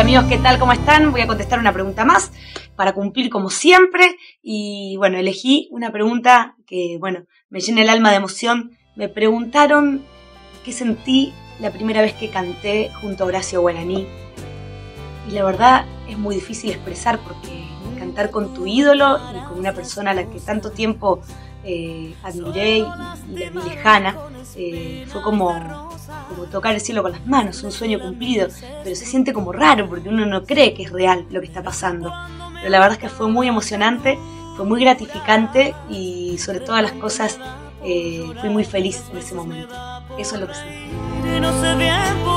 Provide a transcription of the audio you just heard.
amigos, ¿qué tal? ¿Cómo están? Voy a contestar una pregunta más para cumplir como siempre. Y bueno, elegí una pregunta que, bueno, me llena el alma de emoción. Me preguntaron qué sentí la primera vez que canté junto a Horacio Guaraní. Y la verdad es muy difícil expresar porque cantar con tu ídolo y con una persona a la que tanto tiempo eh, admiré y, la vi lejana, eh, fue como, como tocar el cielo con las manos, un sueño cumplido, pero se siente como raro porque uno no cree que es real lo que está pasando. Pero la verdad es que fue muy emocionante, fue muy gratificante y sobre todas las cosas eh, fui muy feliz en ese momento. Eso es lo que sentí.